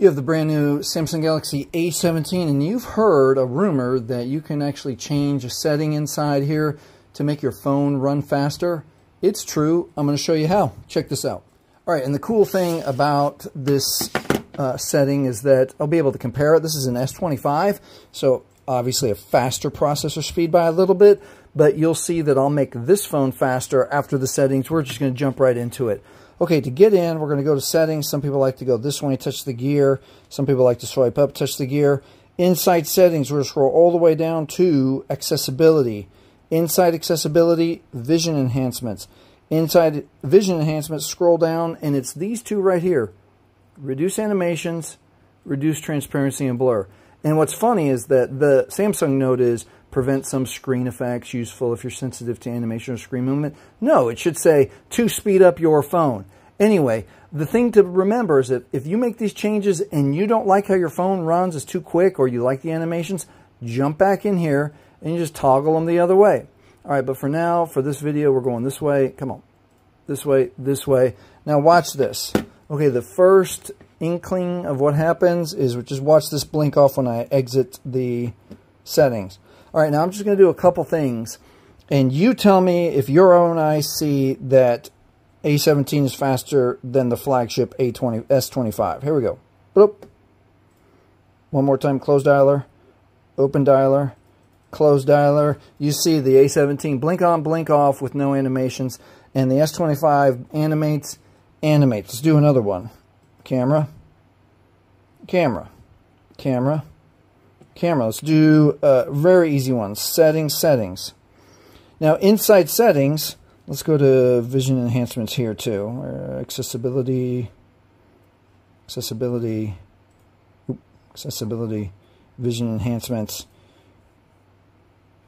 You have the brand new Samsung Galaxy A17 and you've heard a rumor that you can actually change a setting inside here to make your phone run faster. It's true. I'm going to show you how. Check this out. All right, and the cool thing about this uh, setting is that I'll be able to compare it. This is an S25, so obviously a faster processor speed by a little bit, but you'll see that I'll make this phone faster after the settings. We're just going to jump right into it. Okay, to get in, we're going to go to settings. Some people like to go this way, touch the gear. Some people like to swipe up, touch the gear. Inside settings, we're going to scroll all the way down to accessibility. Inside accessibility, vision enhancements. Inside vision enhancements, scroll down, and it's these two right here. Reduce animations, reduce transparency and blur. And what's funny is that the Samsung note is prevent some screen effects useful if you're sensitive to animation or screen movement. No, it should say to speed up your phone. Anyway, the thing to remember is that if you make these changes and you don't like how your phone runs, is too quick, or you like the animations, jump back in here and you just toggle them the other way. All right, but for now, for this video, we're going this way. Come on. This way, this way. Now watch this. Okay, the first inkling of what happens is just watch this blink off when I exit the settings. All right, now I'm just going to do a couple things. And you tell me if your own eyes see that A17 is faster than the flagship A20 S25. Here we go. One more time, close dialer, open dialer, close dialer. You see the A17 blink on, blink off with no animations. And the S25 animates, animates. Let's do another one. Camera, camera, camera, camera. Let's do a very easy one. Settings, settings. Now, inside settings, let's go to vision enhancements here too. Uh, accessibility, accessibility, accessibility, vision enhancements.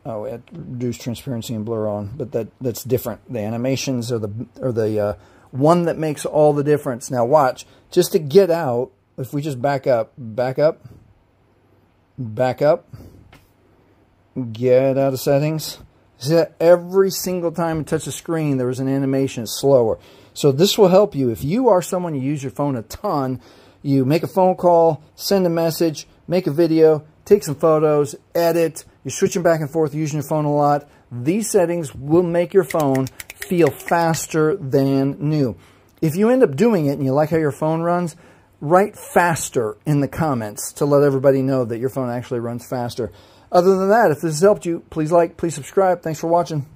Oh, it reduced transparency and blur on, but that that's different. The animations are the are the uh, one that makes all the difference. Now watch, just to get out, if we just back up, back up, back up, get out of settings. See that every single time you touch the screen, there is an animation slower. So this will help you. If you are someone you use your phone a ton, you make a phone call, send a message, make a video, take some photos, edit, you're switching back and forth using your phone a lot, these settings will make your phone feel faster than new. If you end up doing it and you like how your phone runs, write faster in the comments to let everybody know that your phone actually runs faster. Other than that, if this has helped you, please like, please subscribe. Thanks for watching.